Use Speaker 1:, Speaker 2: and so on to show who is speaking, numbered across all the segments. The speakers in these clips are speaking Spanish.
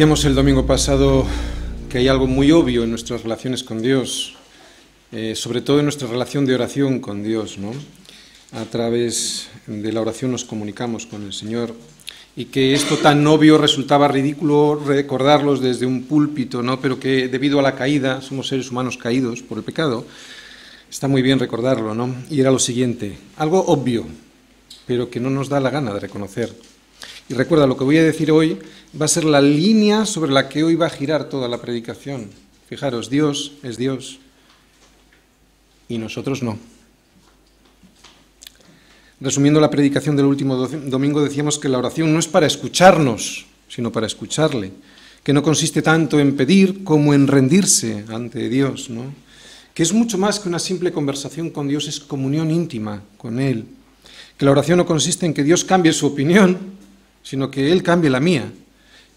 Speaker 1: Decíamos el domingo pasado que hay algo muy obvio en nuestras relaciones con Dios, eh, sobre todo en nuestra relación de oración con Dios, ¿no? A través de la oración nos comunicamos con el Señor y que esto tan obvio resultaba ridículo recordarlos desde un púlpito, ¿no? Pero que debido a la caída, somos seres humanos caídos por el pecado, está muy bien recordarlo, ¿no? Y era lo siguiente, algo obvio, pero que no nos da la gana de reconocer. Y recuerda, lo que voy a decir hoy va a ser la línea sobre la que hoy va a girar toda la predicación. Fijaros, Dios es Dios y nosotros no. Resumiendo la predicación del último domingo, decíamos que la oración no es para escucharnos, sino para escucharle, que no consiste tanto en pedir como en rendirse ante Dios, ¿no? que es mucho más que una simple conversación con Dios, es comunión íntima con Él, que la oración no consiste en que Dios cambie su opinión, sino que Él cambie la mía,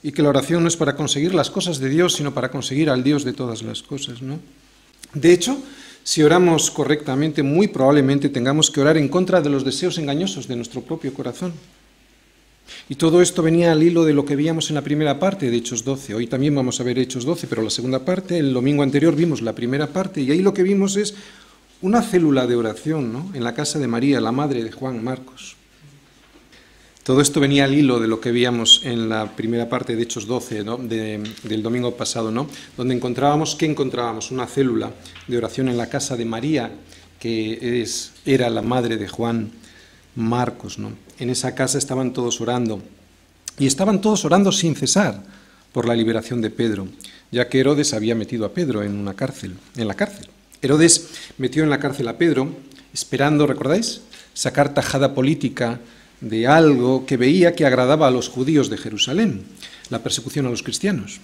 Speaker 1: y que la oración no es para conseguir las cosas de Dios, sino para conseguir al Dios de todas las cosas. ¿no? De hecho, si oramos correctamente, muy probablemente tengamos que orar en contra de los deseos engañosos de nuestro propio corazón. Y todo esto venía al hilo de lo que veíamos en la primera parte de Hechos 12. Hoy también vamos a ver Hechos 12, pero la segunda parte, el domingo anterior vimos la primera parte y ahí lo que vimos es una célula de oración ¿no? en la casa de María, la madre de Juan Marcos. Todo esto venía al hilo de lo que veíamos en la primera parte de Hechos 12 del domingo pasado, ¿no? donde encontrábamos, ¿qué encontrábamos? Una célula de oración en la casa de María, que es, era la madre de Juan Marcos. ¿no? En esa casa estaban todos orando, y estaban todos orando sin cesar por la liberación de Pedro, ya que Herodes había metido a Pedro en una cárcel, en la cárcel. Herodes metió en la cárcel a Pedro, esperando, ¿recordáis?, sacar tajada política de algo que veía que agradaba a los judíos de Jerusalén, la persecución a los cristianos.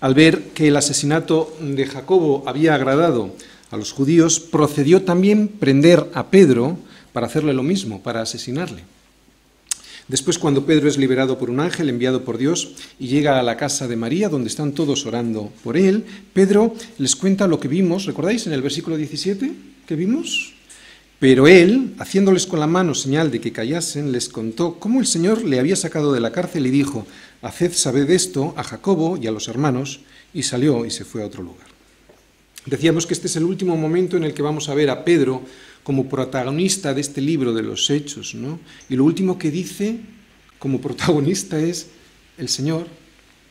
Speaker 1: Al ver que el asesinato de Jacobo había agradado a los judíos, procedió también prender a Pedro para hacerle lo mismo, para asesinarle. Después, cuando Pedro es liberado por un ángel enviado por Dios y llega a la casa de María, donde están todos orando por él, Pedro les cuenta lo que vimos, ¿recordáis en el versículo 17 que vimos? Pero él, haciéndoles con la mano señal de que callasen, les contó cómo el Señor le había sacado de la cárcel y dijo, Haced saber esto a Jacobo y a los hermanos, y salió y se fue a otro lugar. Decíamos que este es el último momento en el que vamos a ver a Pedro como protagonista de este libro de los hechos, ¿no? Y lo último que dice como protagonista es, el Señor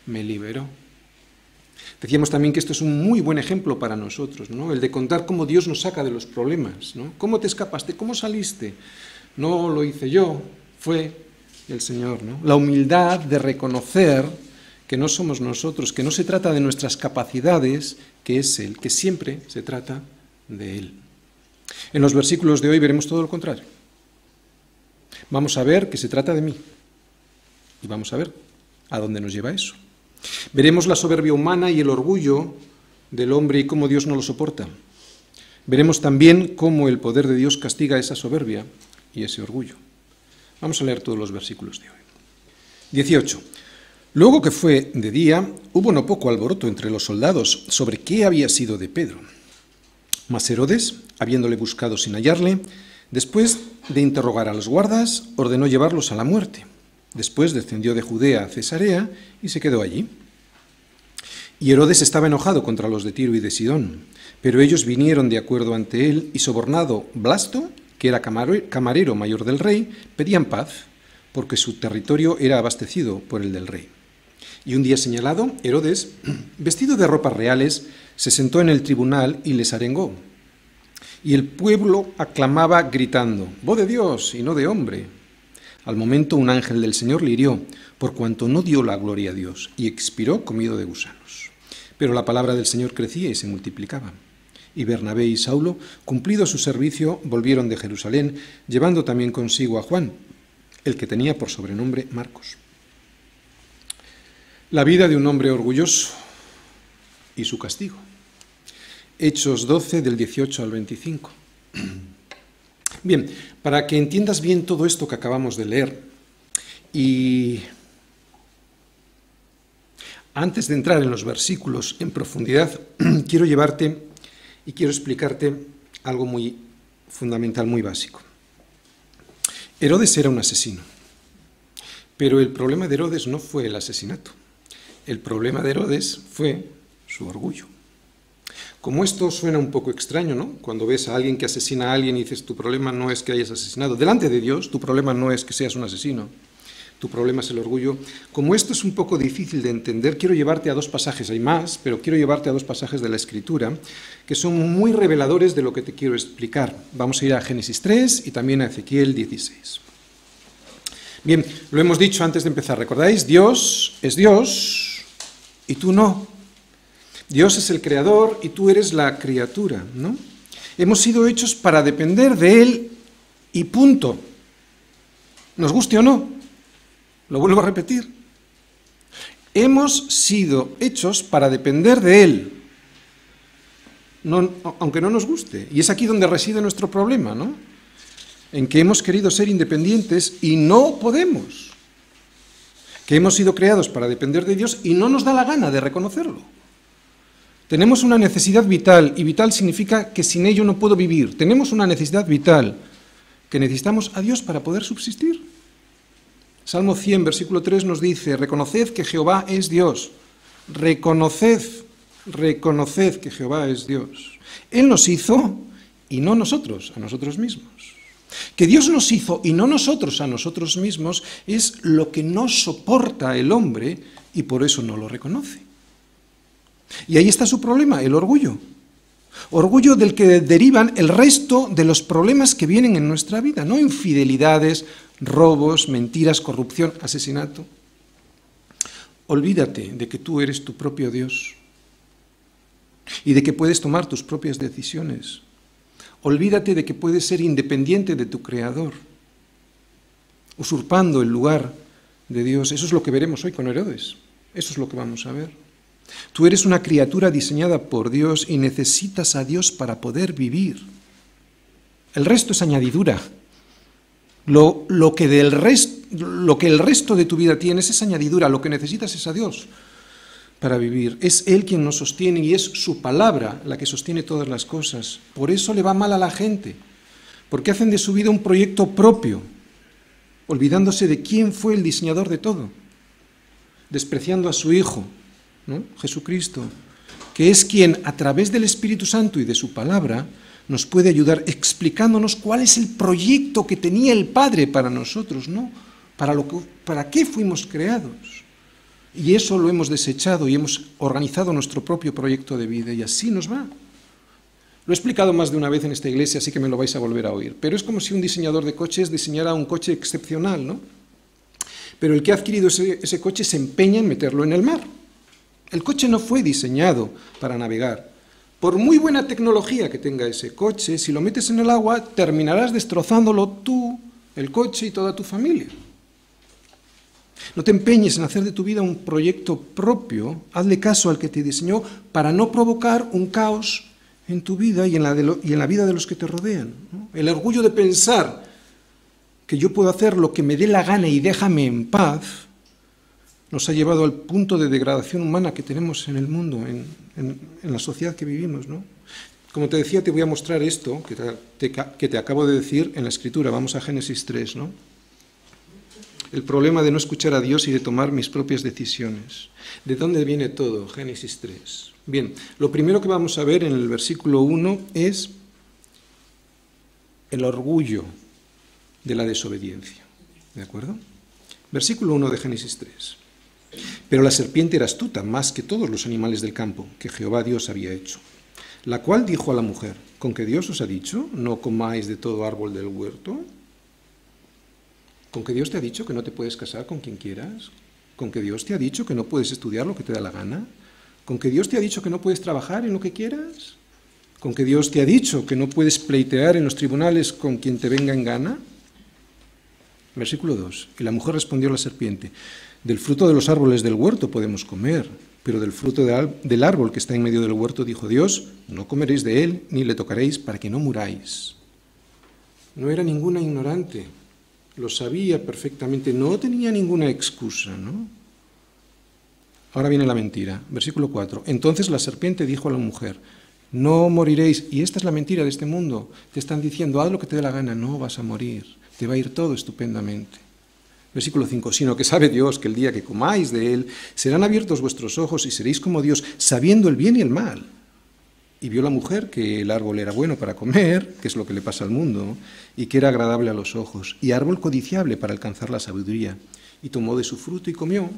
Speaker 1: me liberó. Decíamos también que esto es un muy buen ejemplo para nosotros, ¿no? el de contar cómo Dios nos saca de los problemas. ¿no? ¿Cómo te escapaste? ¿Cómo saliste? No lo hice yo, fue el Señor. ¿no? La humildad de reconocer que no somos nosotros, que no se trata de nuestras capacidades, que es Él, que siempre se trata de Él. En los versículos de hoy veremos todo lo contrario. Vamos a ver que se trata de mí. Y vamos a ver a dónde nos lleva eso. Veremos la soberbia humana y el orgullo del hombre y cómo Dios no lo soporta. Veremos también cómo el poder de Dios castiga esa soberbia y ese orgullo. Vamos a leer todos los versículos de hoy. 18. Luego que fue de día, hubo no poco alboroto entre los soldados sobre qué había sido de Pedro. Mas Herodes, habiéndole buscado sin hallarle, después de interrogar a los guardas, ordenó llevarlos a la muerte. Después descendió de Judea a Cesarea y se quedó allí. Y Herodes estaba enojado contra los de Tiro y de Sidón, pero ellos vinieron de acuerdo ante él y sobornado Blasto, que era camarero mayor del rey, pedían paz, porque su territorio era abastecido por el del rey. Y un día señalado, Herodes, vestido de ropas reales, se sentó en el tribunal y les arengó. Y el pueblo aclamaba gritando, voz de Dios y no de hombre. Al momento un ángel del Señor le hirió, por cuanto no dio la gloria a Dios, y expiró comido de gusanos. Pero la palabra del Señor crecía y se multiplicaba. Y Bernabé y Saulo, cumplido su servicio, volvieron de Jerusalén, llevando también consigo a Juan, el que tenía por sobrenombre Marcos. La vida de un hombre orgulloso y su castigo. Hechos 12 del 18 al 25. Bien, para que entiendas bien todo esto que acabamos de leer, y antes de entrar en los versículos en profundidad, quiero llevarte y quiero explicarte algo muy fundamental, muy básico. Herodes era un asesino, pero el problema de Herodes no fue el asesinato. El problema de Herodes fue su orgullo. Como esto suena un poco extraño, ¿no? Cuando ves a alguien que asesina a alguien y dices, tu problema no es que hayas asesinado. Delante de Dios, tu problema no es que seas un asesino. Tu problema es el orgullo. Como esto es un poco difícil de entender, quiero llevarte a dos pasajes, hay más, pero quiero llevarte a dos pasajes de la Escritura que son muy reveladores de lo que te quiero explicar. Vamos a ir a Génesis 3 y también a Ezequiel 16. Bien, lo hemos dicho antes de empezar, ¿recordáis? Dios es Dios y tú no. Dios es el creador y tú eres la criatura, ¿no? Hemos sido hechos para depender de Él y punto. Nos guste o no. Lo vuelvo a repetir. Hemos sido hechos para depender de Él, aunque no nos guste. Y es aquí donde reside nuestro problema, ¿no? En que hemos querido ser independientes y no podemos. Que hemos sido creados para depender de Dios y no nos da la gana de reconocerlo. Tenemos una necesidad vital, y vital significa que sin ello no puedo vivir. Tenemos una necesidad vital, que necesitamos a Dios para poder subsistir. Salmo 100, versículo 3 nos dice, reconoced que Jehová es Dios. Reconoced, reconoced que Jehová es Dios. Él nos hizo y no nosotros, a nosotros mismos. Que Dios nos hizo y no nosotros a nosotros mismos es lo que no soporta el hombre y por eso no lo reconoce. Y ahí está su problema, el orgullo. Orgullo del que derivan el resto de los problemas que vienen en nuestra vida, no infidelidades, robos, mentiras, corrupción, asesinato. Olvídate de que tú eres tu propio Dios y de que puedes tomar tus propias decisiones. Olvídate de que puedes ser independiente de tu Creador, usurpando el lugar de Dios. Eso es lo que veremos hoy con Herodes. Eso es lo que vamos a ver. Tú eres una criatura diseñada por Dios y necesitas a Dios para poder vivir. El resto es añadidura. Lo, que del lo que el resto de tu vida tienes es añadidura. Lo que necesitas es a Dios para vivir. Es Él quien nos sostiene y es su palabra la que sostiene todas las cosas. Por eso le va mal a la gente. Porque hacen de su vida un proyecto propio, olvidándose de quién fue el diseñador de todo, despreciando a su Hijo, Jesucristo, que es quien a través del Espíritu Santo y de su palabra nos puede ayudar explicándonos cuál es el proyecto que tenía el Padre para nosotros, ¿no? Para, lo para qué fuimos creados. Y eso lo hemos desechado y hemos organizado nuestro propio proyecto de vida y así nos va. Lo he explicado más de una vez en esta iglesia, así que me lo vais a volver a oír. Pero es como si un diseñador de coches diseñara un coche excepcional, ¿no? Pero el que ha adquirido ese coche se empeña en meterlo en el mar. El coche no fue diseñado para navegar. Por muy buena tecnología que tenga ese coche, si lo metes en el agua, terminarás destrozándolo tú, el coche y toda tu familia. No te empeñes en hacer de tu vida un proyecto propio, hazle caso al que te diseñó para no provocar un caos en tu vida y en la, la vida de los que te rodean. El orgullo de pensar que yo puedo hacer lo que me dé la gana y déjame en paz, nos ha llevado al punto de degradación humana que tenemos en el mundo, en, la sociedad que vivimos. ¿no? Como te decía, te voy a mostrar esto que te, acabo de decir en la escritura. Vamos a Génesis 3. ¿no? El problema de no escuchar a Dios y de tomar mis propias decisiones. ¿De dónde viene todo? Génesis 3. Bien, lo primero que vamos a ver en el versículo 1 es el orgullo de la desobediencia. ¿De acuerdo? Versículo 1 de Génesis 3. Pero la serpiente era astuta más que todos los animales del campo que Jehová Dios había hecho, la cual dijo a la mujer, ¿con que Dios os ha dicho, no comáis de todo árbol del huerto? ¿Con que Dios te ha dicho que no te puedes casar con quien quieras? ¿Con que Dios te ha dicho que no puedes estudiar lo que te da la gana? ¿Con que Dios te ha dicho que no puedes trabajar en lo que quieras? ¿Con que Dios te ha dicho que no puedes pleitear en los tribunales con quien te venga en gana? Versículo 2. Y la mujer respondió a la serpiente, del fruto de los árboles del huerto podemos comer, pero del fruto del árbol que está en medio del huerto, dijo Dios, no comeréis de él ni le tocaréis para que no muráis. No era ninguna ignorante, lo sabía perfectamente, no tenía ninguna excusa, ¿no? Ahora viene la mentira, versículo 4. Entonces la serpiente dijo a la mujer, no moriréis, y esta es la mentira de este mundo, te están diciendo, haz lo que te dé la gana, no vas a morir, te va a ir todo estupendamente. Versículo 5, sino que sabe Dios que el día que comáis de él serán abiertos vuestros ojos y seréis como Dios, sabiendo el bien y el mal. Y vio la mujer que el árbol era bueno para comer, que es lo que le pasa al mundo, y que era agradable a los ojos, y árbol codiciable para alcanzar la sabiduría. Y tomó de su fruto y comió,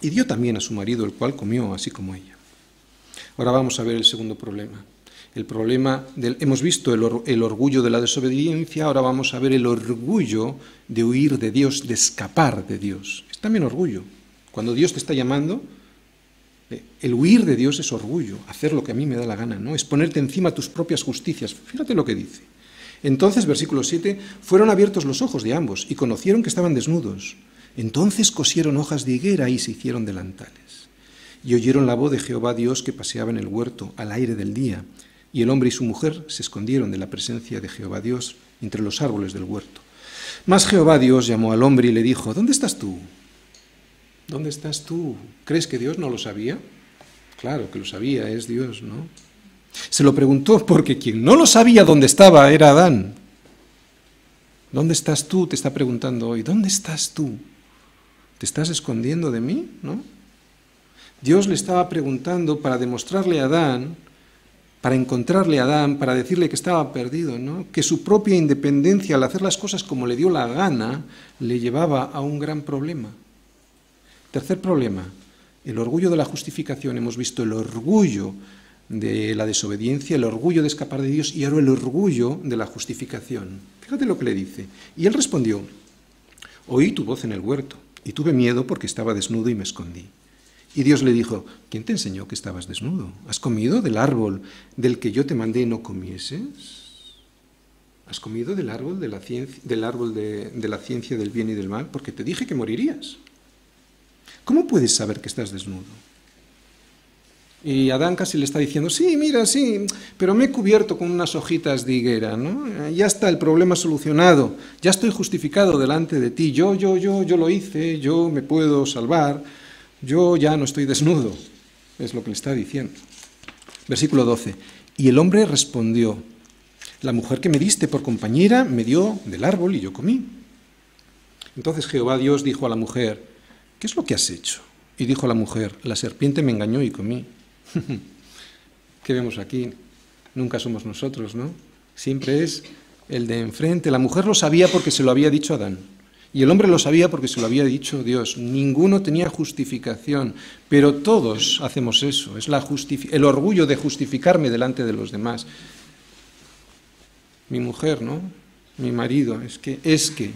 Speaker 1: y dio también a su marido, el cual comió, así como ella. Ahora vamos a ver el segundo problema. El problema del, hemos visto el, orgullo de la desobediencia, ahora vamos a ver el orgullo de huir de Dios, de escapar de Dios. Es también orgullo. Cuando Dios te está llamando, eh, el huir de Dios es orgullo, hacer lo que a mí me da la gana, ¿no? Es ponerte encima tus propias justicias. Fíjate lo que dice. Entonces, versículo 7, fueron abiertos los ojos de ambos y conocieron que estaban desnudos. Entonces cosieron hojas de higuera y se hicieron delantales. Y oyeron la voz de Jehová Dios que paseaba en el huerto al aire del día. Y el hombre y su mujer se escondieron de la presencia de Jehová Dios entre los árboles del huerto. Mas Jehová Dios llamó al hombre y le dijo, ¿dónde estás tú? ¿Dónde estás tú? ¿Crees que Dios no lo sabía? Claro que lo sabía, es Dios, ¿no? Se lo preguntó porque quien no lo sabía dónde estaba era Adán. ¿Dónde estás tú? Te está preguntando hoy. ¿Dónde estás tú? ¿Te estás escondiendo de mí? ¿No? Dios le estaba preguntando para demostrarle a Adán, para encontrarle a Adán, para decirle que estaba perdido, ¿no? que su propia independencia al hacer las cosas como le dio la gana le llevaba a un gran problema. Tercer problema, el orgullo de la justificación. Hemos visto el orgullo de la desobediencia, el orgullo de escapar de Dios y ahora el orgullo de la justificación. Fíjate lo que le dice. Y él respondió, oí tu voz en el huerto y tuve miedo porque estaba desnudo y me escondí. Y Dios le dijo, ¿quién te enseñó que estabas desnudo? ¿Has comido del árbol del que yo te mandé no comieses? ¿Has comido del árbol, de la, ciencia, del, árbol de, de la ciencia del bien y del mal? Porque te dije que morirías. ¿Cómo puedes saber que estás desnudo? Y Adán casi le está diciendo, sí, mira, sí, pero me he cubierto con unas hojitas de higuera, ¿no? Ya está el problema solucionado, ya estoy justificado delante de ti, yo, yo, yo, yo lo hice, yo me puedo salvar, yo ya no estoy desnudo, es lo que le está diciendo. Versículo 12. Y el hombre respondió, la mujer que me diste por compañera me dio del árbol y yo comí. Entonces Jehová Dios dijo a la mujer, ¿qué es lo que has hecho? Y dijo la mujer, la serpiente me engañó y comí. ¿Qué vemos aquí? Nunca somos nosotros, ¿no? Siempre es el de enfrente. La mujer lo sabía porque se lo había dicho Adán. Y el hombre lo sabía porque se lo había dicho Dios. Ninguno tenía justificación, pero todos hacemos eso. Es la el orgullo de justificarme delante de los demás. Mi mujer, ¿no? Mi marido, es que, es que,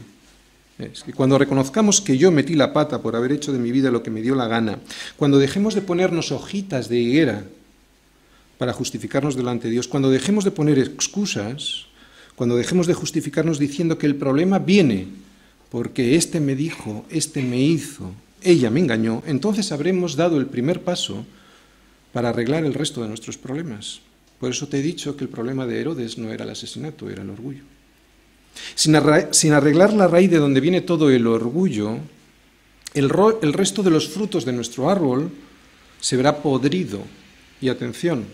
Speaker 1: es que cuando reconozcamos que yo metí la pata por haber hecho de mi vida lo que me dio la gana, cuando dejemos de ponernos hojitas de higuera para justificarnos delante de Dios, cuando dejemos de poner excusas, cuando dejemos de justificarnos diciendo que el problema viene porque este me dijo, este me hizo, ella me engañó, entonces habremos dado el primer paso para arreglar el resto de nuestros problemas. Por eso te he dicho que el problema de Herodes no era el asesinato, era el orgullo. Sin, arreglar la raíz de donde viene todo el orgullo, el, el resto de los frutos de nuestro árbol se verá podrido. Y atención,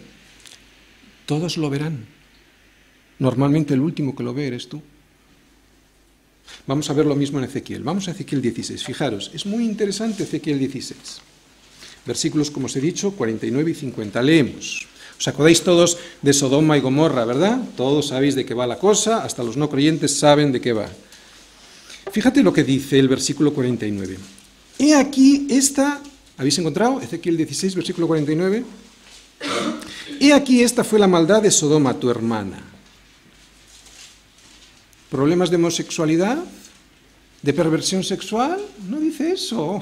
Speaker 1: todos lo verán. Normalmente el último que lo ve eres tú. Vamos a ver lo mismo en Ezequiel. Vamos a Ezequiel 16. Fijaros, es muy interesante Ezequiel 16. Versículos, como os he dicho, 49 y 50. Leemos. Os acordáis todos de Sodoma y Gomorra, ¿verdad? Todos sabéis de qué va la cosa, hasta los no creyentes saben de qué va. Fíjate lo que dice el versículo 49. He aquí esta, ¿habéis encontrado? Ezequiel 16, versículo 49. He aquí esta fue la maldad de Sodoma, tu hermana ¿Problemas de homosexualidad? ¿De perversión sexual? No dice eso.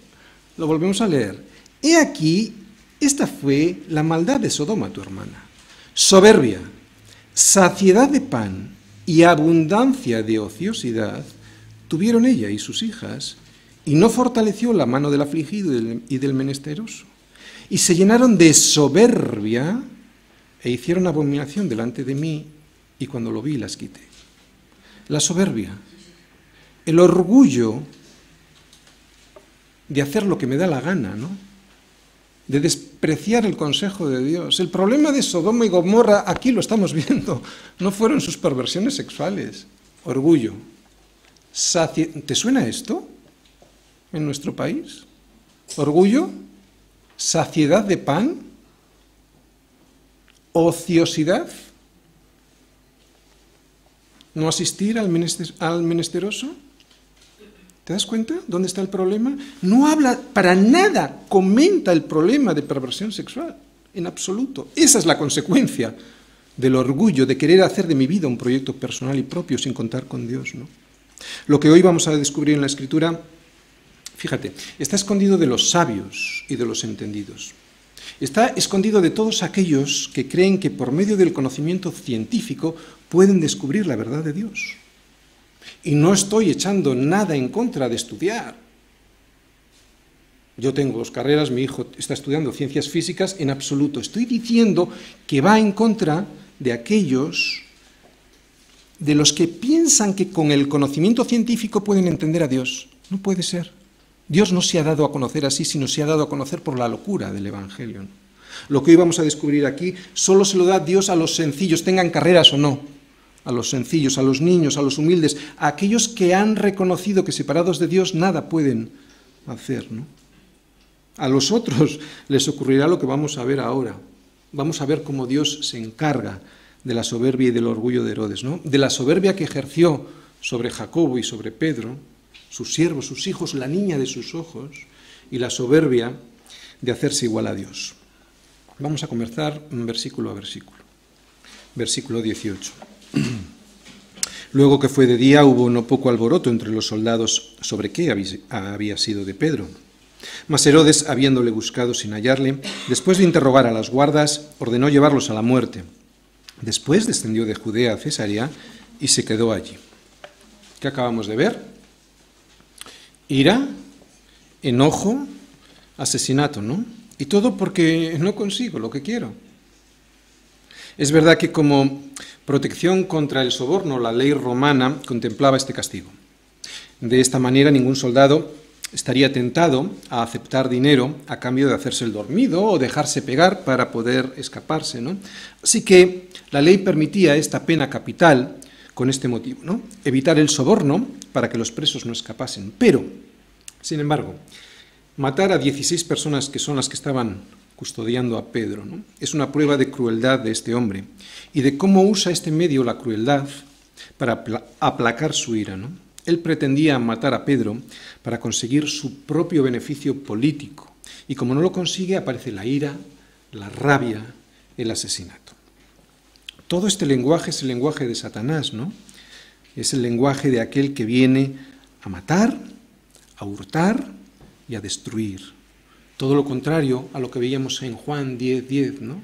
Speaker 1: Lo volvemos a leer. He aquí, esta fue la maldad de Sodoma, tu hermana. Soberbia, saciedad de pan y abundancia de ociosidad tuvieron ella y sus hijas, y no fortaleció la mano del afligido y del menesteroso. Y se llenaron de soberbia e hicieron abominación delante de mí, y cuando lo vi las quité la soberbia, el orgullo de hacer lo que me da la gana, ¿no? de despreciar el consejo de Dios. El problema de Sodoma y Gomorra, aquí lo estamos viendo, no fueron sus perversiones sexuales, orgullo, ¿Te suena esto en nuestro país? ¿Orgullo? ¿Saciedad de pan? ¿Ociosidad? ¿No asistir al, al menesteroso? ¿Te das cuenta dónde está el problema? No habla para nada, comenta el problema de perversión sexual, en absoluto. Esa es la consecuencia del orgullo de querer hacer de mi vida un proyecto personal y propio sin contar con Dios. ¿no? Lo que hoy vamos a descubrir en la Escritura, fíjate, está escondido de los sabios y de los entendidos. Está escondido de todos aquellos que creen que por medio del conocimiento científico pueden descubrir la verdad de Dios. Y no estoy echando nada en contra de estudiar. Yo tengo dos carreras, mi hijo está estudiando ciencias físicas, en absoluto. Estoy diciendo que va en contra de aquellos de los que piensan que con el conocimiento científico pueden entender a Dios. No puede ser. Dios no se ha dado a conocer así, sino se ha dado a conocer por la locura del Evangelio. Lo que hoy vamos a descubrir aquí solo se lo da Dios a los sencillos, tengan carreras o no a los sencillos, a los niños, a los humildes, a aquellos que han reconocido que separados de Dios nada pueden hacer. A los otros les ocurrirá lo que vamos a ver ahora. Vamos a ver cómo Dios se encarga de la soberbia y del orgullo de Herodes, ¿no? de la soberbia que ejerció sobre Jacobo y sobre Pedro, sus siervos, sus hijos, la niña de sus ojos, y la soberbia de hacerse igual a Dios. Vamos a comenzar versículo a versículo. Versículo 18. Luego que fue de día hubo no poco alboroto entre los soldados sobre qué había sido de Pedro. Mas Herodes, habiéndole buscado sin hallarle, después de interrogar a las guardas, ordenó llevarlos a la muerte. Después descendió de Judea a Cesarea y se quedó allí. ¿Qué acabamos de ver? Ira, enojo, asesinato, ¿no? Y todo porque no consigo lo que quiero. Es verdad que como protección contra el soborno, la ley romana contemplaba este castigo. De esta manera ningún soldado estaría tentado a aceptar dinero a cambio de hacerse el dormido o dejarse pegar para poder escaparse. ¿no? Así que la ley permitía esta pena capital con este motivo, ¿no? evitar el soborno para que los presos no escapasen. Pero, sin embargo, matar a 16 personas que son las que estaban custodiando a Pedro. ¿no? Es una prueba de crueldad de este hombre y de cómo usa este medio la crueldad para aplacar su ira. ¿no? Él pretendía matar a Pedro para conseguir su propio beneficio político y como no lo consigue aparece la ira, la rabia, el asesinato. Todo este lenguaje es el lenguaje de Satanás, ¿no? Es el lenguaje de aquel que viene a matar, a hurtar y a destruir. Todo lo contrario a lo que veíamos en Juan 10, 10, ¿no?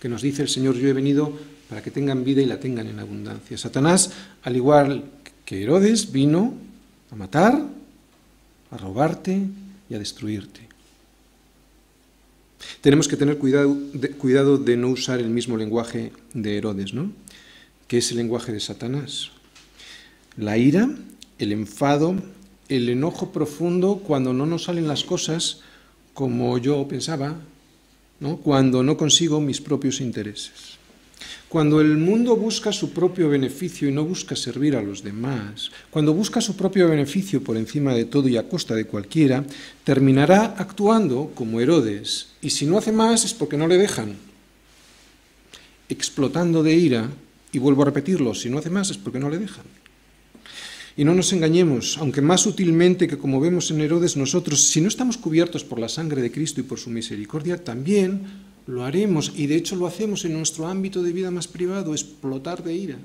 Speaker 1: que nos dice el Señor, yo he venido para que tengan vida y la tengan en abundancia. Satanás, al igual que Herodes, vino a matar, a robarte y a destruirte. Tenemos que tener cuidado de, no usar el mismo lenguaje de Herodes, ¿no? que es el lenguaje de Satanás. La ira, el enfado, el enojo profundo cuando no nos salen las cosas como yo pensaba, ¿no? cuando no consigo mis propios intereses. Cuando el mundo busca su propio beneficio y no busca servir a los demás, cuando busca su propio beneficio por encima de todo y a costa de cualquiera, terminará actuando como Herodes, y si no hace más es porque no le dejan, explotando de ira, y vuelvo a repetirlo, si no hace más es porque no le dejan. Y no nos engañemos, aunque más sutilmente que como vemos en Herodes nosotros, si no estamos cubiertos por la sangre de Cristo y por su misericordia, también lo haremos, y de hecho lo hacemos en nuestro ámbito de vida más privado, explotar de ira.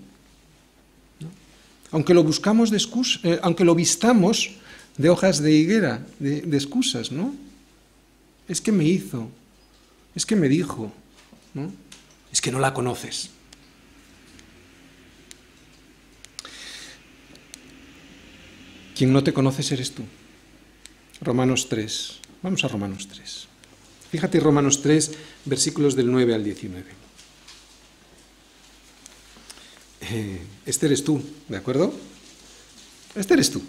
Speaker 1: Aunque lo buscamos de excusas, eh, aunque lo vistamos de hojas de higuera, de, de, excusas, ¿no? Es que me hizo, es que me dijo, ¿no? Es que no la conoces. Quien no te conoces eres tú. Romanos 3. Vamos a Romanos 3. Fíjate Romanos 3, versículos del 9 al 19. Eh, este eres tú, ¿de acuerdo? Este eres tú.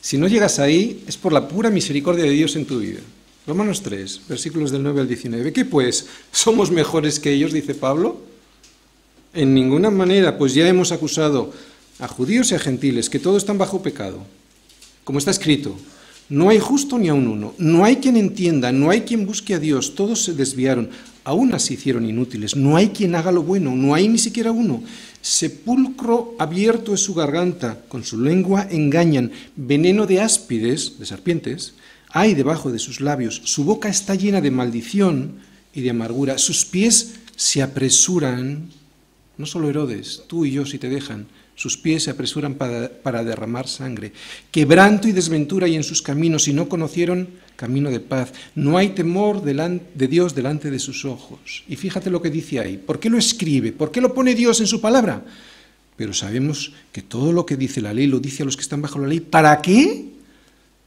Speaker 1: Si no llegas ahí, es por la pura misericordia de Dios en tu vida. Romanos 3, versículos del 9 al 19. ¿Qué pues? ¿Somos mejores que ellos, dice Pablo? En ninguna manera, pues ya hemos acusado a judíos y a gentiles, que todos están bajo pecado. Como está escrito, no hay justo ni aun uno, no hay quien entienda, no hay quien busque a Dios, todos se desviaron, aún así hicieron inútiles, no hay quien haga lo bueno, no hay ni siquiera uno. Sepulcro abierto es su garganta, con su lengua engañan, veneno de áspides, de serpientes, hay debajo de sus labios, su boca está llena de maldición y de amargura, sus pies se apresuran, no solo Herodes, tú y yo si te dejan, sus pies se apresuran para, derramar sangre. Quebranto y desventura hay en sus caminos y no conocieron camino de paz. No hay temor de Dios delante de sus ojos. Y fíjate lo que dice ahí. ¿Por qué lo escribe? ¿Por qué lo pone Dios en su palabra? Pero sabemos que todo lo que dice la ley lo dice a los que están bajo la ley. ¿Para qué?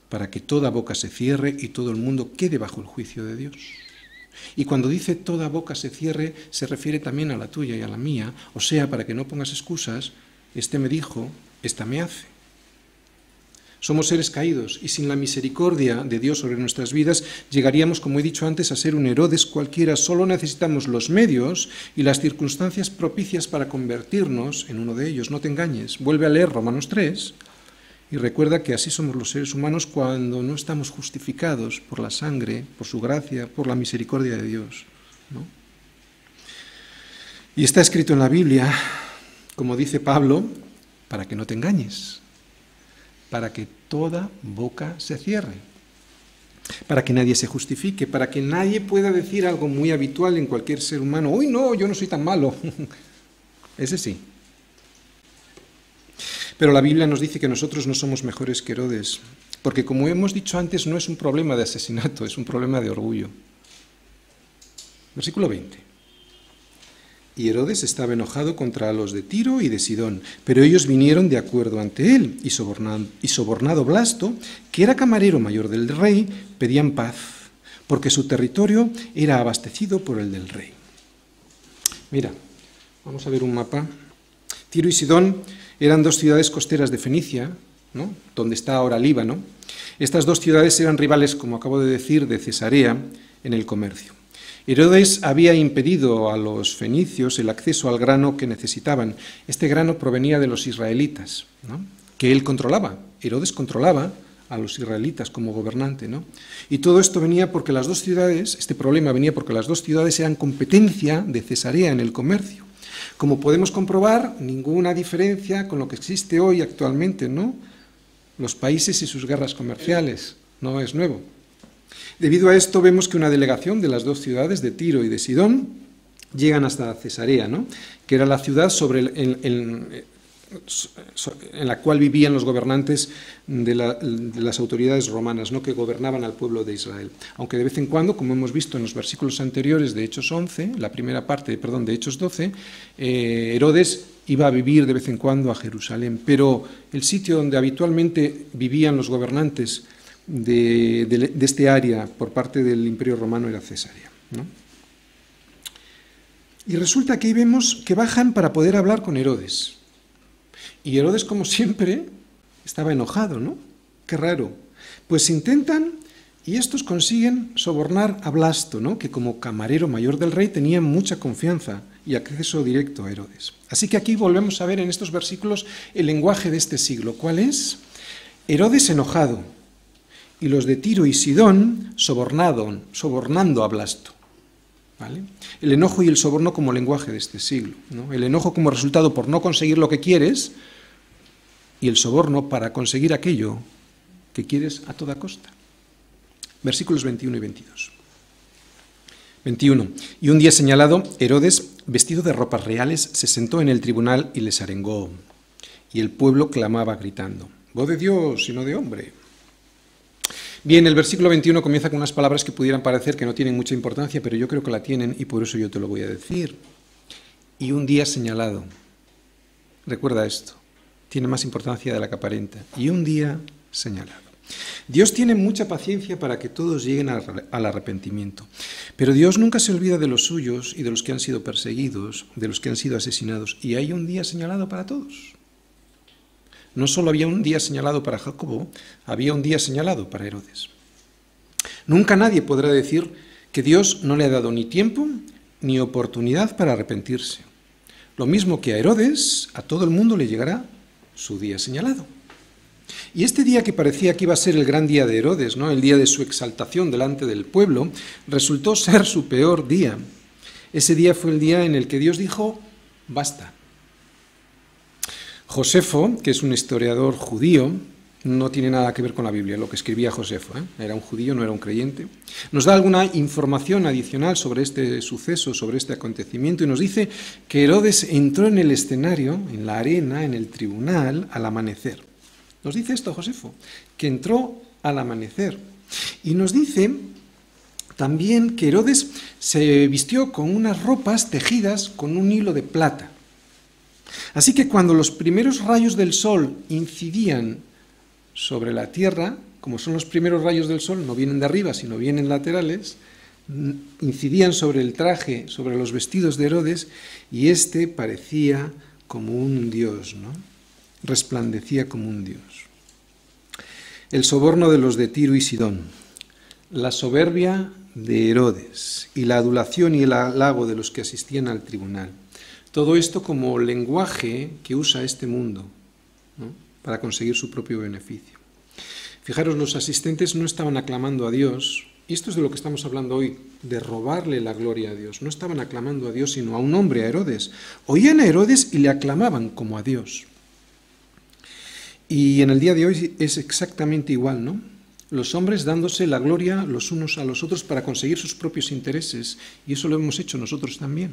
Speaker 1: Para que toda boca se cierre y todo el mundo quede bajo el juicio de Dios. Y cuando dice toda boca se cierre, se refiere también a la tuya y a la mía, o sea, para que no pongas excusas, este me dijo, esta me hace. Somos seres caídos y sin la misericordia de Dios sobre nuestras vidas llegaríamos, como he dicho antes, a ser un Herodes cualquiera. Solo necesitamos los medios y las circunstancias propicias para convertirnos en uno de ellos. No te engañes. Vuelve a leer Romanos 3 y recuerda que así somos los seres humanos cuando no estamos justificados por la sangre, por su gracia, por la misericordia de Dios. Y está escrito en la Biblia como dice Pablo, para que no te engañes, para que toda boca se cierre, para que nadie se justifique, para que nadie pueda decir algo muy habitual en cualquier ser humano, uy, no, yo no soy tan malo. Ese sí. Pero la Biblia nos dice que nosotros no somos mejores que Herodes, porque como hemos dicho antes, no es un problema de asesinato, es un problema de orgullo. Versículo 20. Y Herodes estaba enojado contra los de Tiro y de Sidón, pero ellos vinieron de acuerdo ante él, y sobornado, y sobornado Blasto, que era camarero mayor del rey, pedían paz, porque su territorio era abastecido por el del rey. Mira, vamos a ver un mapa. Tiro y Sidón eran dos ciudades costeras de Fenicia, ¿no? donde está ahora Líbano. Estas dos ciudades eran rivales, como acabo de decir, de Cesarea en el comercio. Herodes había impedido a los fenicios el acceso al grano que necesitaban. Este grano provenía de los israelitas, que él controlaba. Herodes controlaba a los israelitas como gobernante. ¿no? Y todo esto venía porque las dos ciudades, este problema venía porque las dos ciudades eran competencia de Cesarea en el comercio. Como podemos comprobar, ninguna diferencia con lo que existe hoy actualmente, ¿no? Los países y sus guerras comerciales, no es nuevo. Debido a esto vemos que una delegación de las dos ciudades, de Tiro y de Sidón, llegan hasta Cesarea, ¿no? que era la ciudad sobre en la cual vivían los gobernantes de, las autoridades romanas, ¿no? que gobernaban al pueblo de Israel. Aunque de vez en cuando, como hemos visto en los versículos anteriores de Hechos 11, la primera parte, perdón, de Hechos 12, eh, Herodes iba a vivir de vez en cuando a Jerusalén, pero el sitio donde habitualmente vivían los gobernantes de, este área por parte del Imperio Romano era Cesarea. Y resulta que ahí vemos que bajan para poder hablar con Herodes. Y Herodes, como siempre, estaba enojado, ¿no? Qué raro. Pues intentan y estos consiguen sobornar a Blasto, ¿no? que como camarero mayor del rey tenía mucha confianza y acceso directo a Herodes. Así que aquí volvemos a ver en estos versículos el lenguaje de este siglo. ¿Cuál es? Herodes enojado, y los de Tiro y Sidón sobornado, sobornando a Blasto. ¿vale? El enojo y el soborno como lenguaje de este siglo. El enojo como resultado por no conseguir lo que quieres y el soborno para conseguir aquello que quieres a toda costa. Versículos 21 y 22. 21. Y un día señalado, Herodes, vestido de ropas reales, se sentó en el tribunal y les arengó. Y el pueblo clamaba gritando, voz de Dios y no de hombre. Bien, el versículo 21 comienza con unas palabras que pudieran parecer que no tienen mucha importancia, pero yo creo que la tienen y por eso yo te lo voy a decir. Y un día señalado. Recuerda esto. Tiene más importancia de la que aparenta. Y un día señalado. Dios tiene mucha paciencia para que todos lleguen al arrepentimiento, pero Dios nunca se olvida de los suyos y de los que han sido perseguidos, de los que han sido asesinados, y hay un día señalado para todos. No solo había un día señalado para Jacobo, había un día señalado para Herodes. Nunca nadie podrá decir que Dios no le ha dado ni tiempo ni oportunidad para arrepentirse. Lo mismo que a Herodes, a todo el mundo le llegará su día señalado. Y este día que parecía que iba a ser el gran día de Herodes, ¿no? el día de su exaltación delante del pueblo, resultó ser su peor día. Ese día fue el día en el que Dios dijo, basta. Josefo, que es un historiador judío, no tiene nada que ver con la Biblia, lo que escribía Josefo. ¿eh? Era un judío, no era un creyente. Nos da alguna información adicional sobre este suceso, sobre este acontecimiento, y nos dice que Herodes entró en el escenario, en la arena, en el tribunal, al amanecer. Nos dice esto Josefo, que entró al amanecer. Y nos dice también que Herodes se vistió con unas ropas tejidas con un hilo de plata. Así que cuando los primeros rayos del sol incidían sobre la tierra, como son los primeros rayos del sol, no vienen de arriba, sino vienen laterales, incidían sobre el traje, sobre los vestidos de Herodes, y éste parecía como un dios, ¿no? Resplandecía como un dios. El soborno de los de Tiro y Sidón, la soberbia de Herodes y la adulación y el halago de los que asistían al tribunal. Todo esto como lenguaje que usa este mundo, para conseguir su propio beneficio. Fijaros, los asistentes no estaban aclamando a Dios, y esto es de lo que estamos hablando hoy, de robarle la gloria a Dios. No estaban aclamando a Dios, sino a un hombre, a Herodes. Oían a Herodes y le aclamaban como a Dios. Y en el día de hoy es exactamente igual, ¿no? Los hombres dándose la gloria los unos a los otros para conseguir sus propios intereses, y eso lo hemos hecho nosotros también.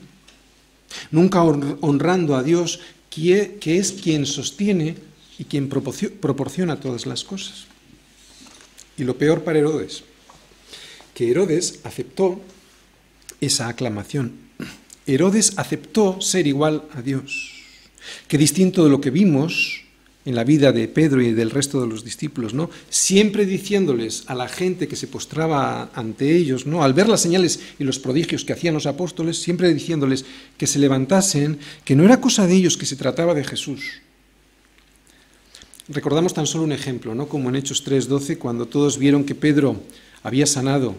Speaker 1: Nunca honrando a Dios, que es quien sostiene y quien proporciona todas las cosas. Y lo peor para Herodes, que Herodes aceptó esa aclamación. Herodes aceptó ser igual a Dios, que distinto de lo que vimos en la vida de Pedro y del resto de los discípulos, ¿no? Siempre diciéndoles a la gente que se postraba ante ellos, ¿no? Al ver las señales y los prodigios que hacían los apóstoles, siempre diciéndoles que se levantasen, que no era cosa de ellos, que se trataba de Jesús. Recordamos tan solo un ejemplo, ¿no? como en Hechos 3:12, cuando todos vieron que Pedro había sanado,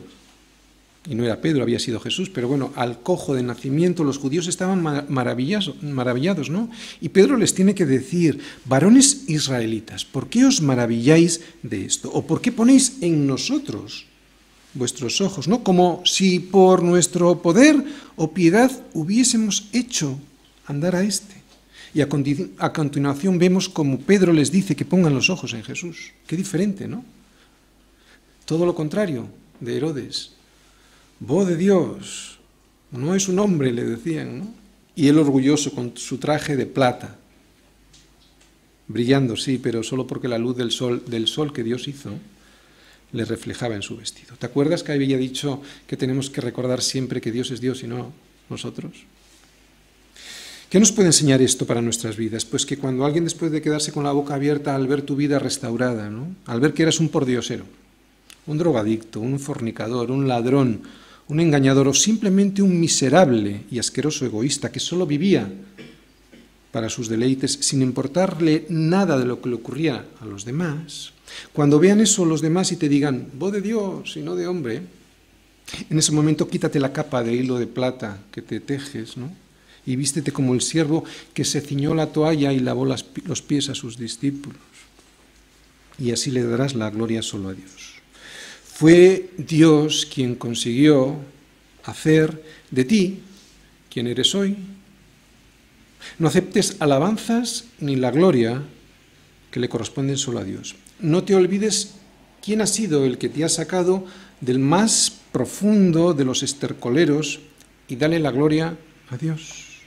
Speaker 1: y no era Pedro, había sido Jesús, pero bueno, al cojo de nacimiento los judíos estaban maravillados, ¿no? Y Pedro les tiene que decir, varones israelitas, ¿por qué os maravilláis de esto? ¿O por qué ponéis en nosotros vuestros ojos, ¿no? Como si por nuestro poder o piedad hubiésemos hecho andar a este. Y a, continuación vemos como Pedro les dice que pongan los ojos en Jesús. Qué diferente, ¿no? Todo lo contrario de Herodes. Voz de Dios, no es un hombre, le decían, ¿no? Y él orgulloso con su traje de plata, brillando, sí, pero solo porque la luz del sol, del sol que Dios hizo le reflejaba en su vestido. ¿Te acuerdas que había dicho que tenemos que recordar siempre que Dios es Dios y no nosotros? ¿Qué nos puede enseñar esto para nuestras vidas? Pues que cuando alguien después de quedarse con la boca abierta al ver tu vida restaurada, al ver que eras un pordiosero, un drogadicto, un fornicador, un ladrón, un engañador o simplemente un miserable y asqueroso egoísta que solo vivía para sus deleites sin importarle nada de lo que le ocurría a los demás, cuando vean eso los demás y te digan, voz de Dios y no de hombre, en ese momento quítate la capa de hilo de plata que te tejes, ¿no? y vístete como el siervo que se ciñó la toalla y lavó los pies a sus discípulos. Y así le darás la gloria solo a Dios. Fue Dios quien consiguió hacer de ti quien eres hoy. No aceptes alabanzas ni la gloria que le corresponden solo a Dios. No te olvides quién ha sido el que te ha sacado del más profundo de los estercoleros y dale la gloria a Dios.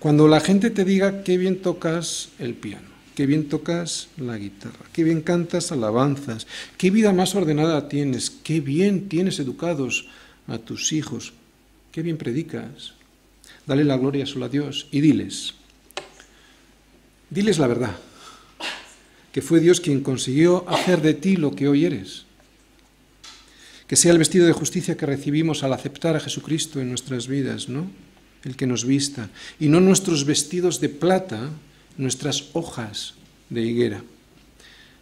Speaker 1: Cuando la gente te diga qué bien tocas el piano, qué bien tocas la guitarra, qué bien cantas alabanzas, qué vida más ordenada tienes, qué bien tienes educados a tus hijos, qué bien predicas, dale la gloria solo a Dios y diles, diles la verdad, que fue Dios quien consiguió hacer de ti lo que hoy eres. Que sea el vestido de justicia que recibimos al aceptar a Jesucristo en nuestras vidas, ¿no? el que nos vista, y no nuestros vestidos de plata, nuestras hojas de higuera.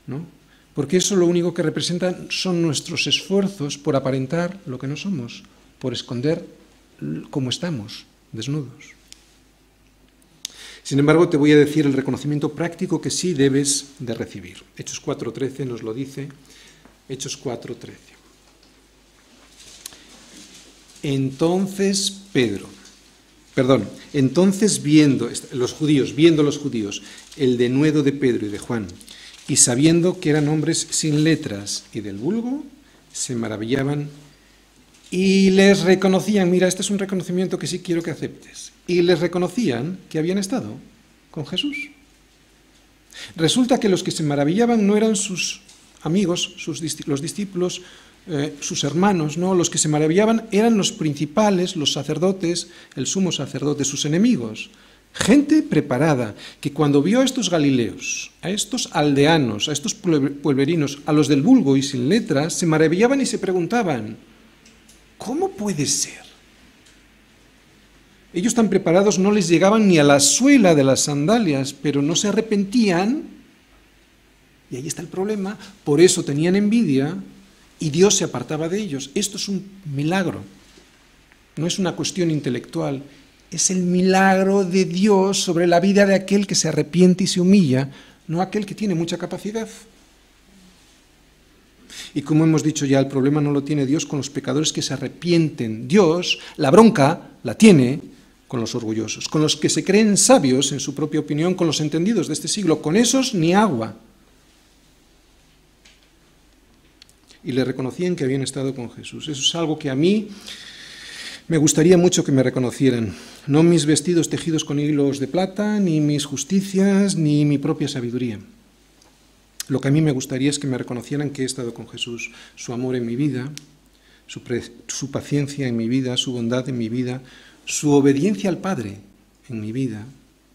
Speaker 1: ¿no? Porque eso lo único que representa son nuestros esfuerzos por aparentar lo que no somos, por esconder cómo estamos, desnudos. Sin embargo, te voy a decir el reconocimiento práctico que sí debes de recibir. Hechos 4.13 nos lo dice. Hechos 4.13. Entonces Pedro, perdón, entonces viendo los judíos, viendo los judíos el denuedo de Pedro y de Juan, y sabiendo que eran hombres sin letras y del vulgo, se maravillaban y les reconocían, mira, este es un reconocimiento que sí quiero que aceptes, y les reconocían que habían estado con Jesús. Resulta que los que se maravillaban no eran sus amigos, sus, los discípulos, eh, sus hermanos, no, los que se maravillaban eran los principales, los sacerdotes, el sumo sacerdote, sus enemigos. Gente preparada, que cuando vio a estos galileos, a estos aldeanos, a estos pueblerinos, a los del vulgo y sin letras, se maravillaban y se preguntaban, ¿cómo puede ser? Ellos tan preparados no les llegaban ni a la suela de las sandalias, pero no se arrepentían, y ahí está el problema, por eso tenían envidia y Dios se apartaba de ellos. Esto es un milagro, no es una cuestión intelectual, es el milagro de Dios sobre la vida de aquel que se arrepiente y se humilla, no aquel que tiene mucha capacidad. Y como hemos dicho ya, el problema no lo tiene Dios con los pecadores que se arrepienten. Dios, la bronca, la tiene con los orgullosos, con los que se creen sabios en su propia opinión, con los entendidos de este siglo, con esos ni agua. Y le reconocían que habían estado con Jesús. Eso es algo que a mí me gustaría mucho que me reconocieran. No mis vestidos tejidos con hilos de plata, ni mis justicias, ni mi propia sabiduría. Lo que a mí me gustaría es que me reconocieran que he estado con Jesús, su amor en mi vida, su, su paciencia en mi vida, su bondad en mi vida, su obediencia al Padre en mi vida,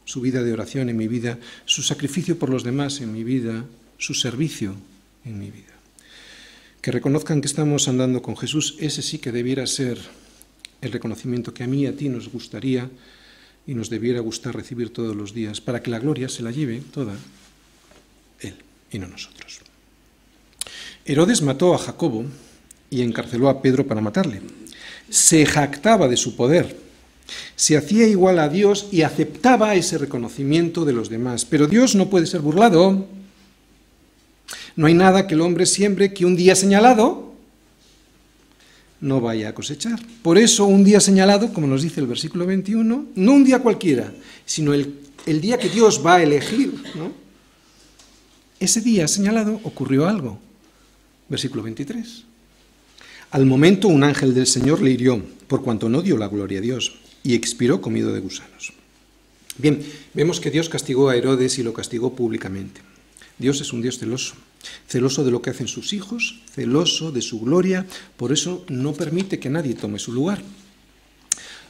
Speaker 1: su vida de oración en mi vida, su sacrificio por los demás en mi vida, su servicio en mi vida. Que reconozcan que estamos andando con Jesús, ese sí que debiera ser el reconocimiento que a mí y a ti nos gustaría y nos debiera gustar recibir todos los días, para que la gloria se la lleve toda Él y no nosotros. Herodes mató a Jacobo y encarceló a Pedro para matarle. Se jactaba de su poder se hacía igual a Dios y aceptaba ese reconocimiento de los demás. Pero Dios no puede ser burlado. No hay nada que el hombre siembre que un día señalado no vaya a cosechar. Por eso un día señalado, como nos dice el versículo 21, no un día cualquiera, sino el, el día que Dios va a elegir. ¿no? Ese día señalado ocurrió algo. Versículo 23. Al momento un ángel del Señor le hirió, por cuanto no dio la gloria a Dios y expiró comido de gusanos. Bien, vemos que Dios castigó a Herodes y lo castigó públicamente. Dios es un Dios celoso, celoso de lo que hacen sus hijos, celoso de su gloria, por eso no permite que nadie tome su lugar.